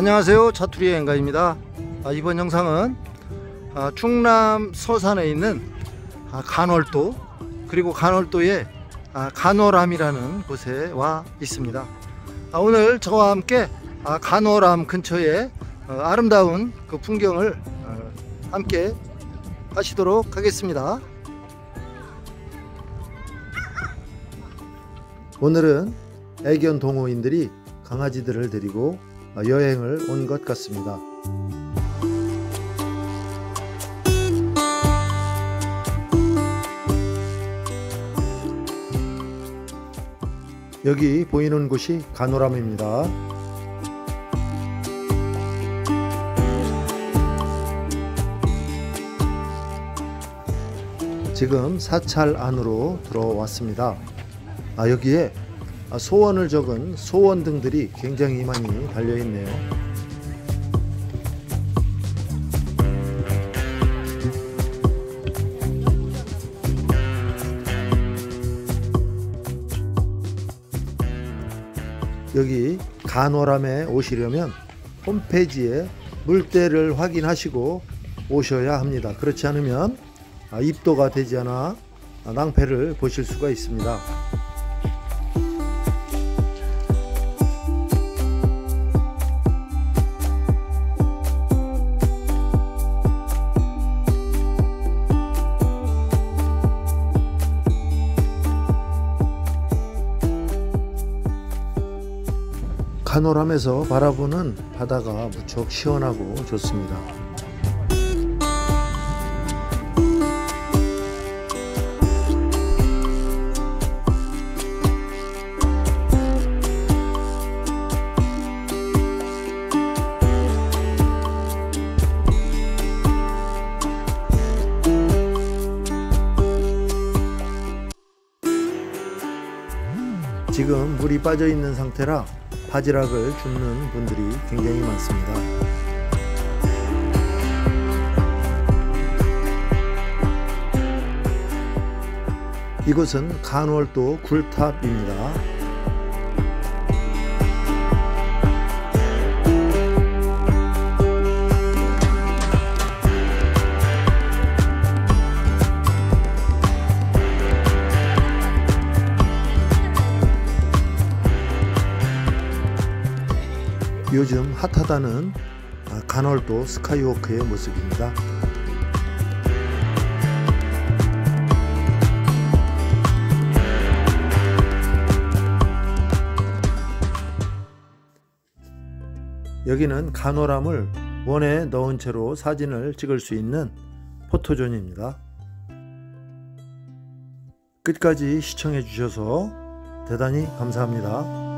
안녕하세요. 차투리 여행가입니다. 아, 이번 영상은 아, 충남 서산에 있는 아, 간월도 그리고 간월도에 아, 간월암이라는 곳에 와 있습니다. 아, 오늘 저와 함께 아, 간월암 근처에 어, 아름다운 그 풍경을 어, 함께 하시도록 하겠습니다. 오늘은 애견 동호인들이 강아지들을 데리고 여행을 온 것 같습니다. 여기 보이는 곳이 간호람입니다. 지금 사찰 안으로 들어왔습니다. 아, 여기에 소원을 적은 소원 등들이 굉장히 많이 달려 있네요. 여기 간호람에 오시려면 홈페이지에 물때를 확인하시고 오셔야 합니다. 그렇지 않으면 입도가 되지 않아 낭패를 보실 수가 있습니다. 카노람에서 바라보는 바다가 무척 시원하고 좋습니다. 지금 물이 빠져 있는 상태라 바지락을 줍는 분들이 굉장히 많습니다. 이곳은 간월도 굴탑입니다. 요즘 핫하다는 간월도 스카이워크의 모습입니다. 여기는 간호람을 원에 넣은 채로 사진을 찍을 수 있는 포토존입니다. 끝까지 시청해 주셔서 대단히 감사합니다.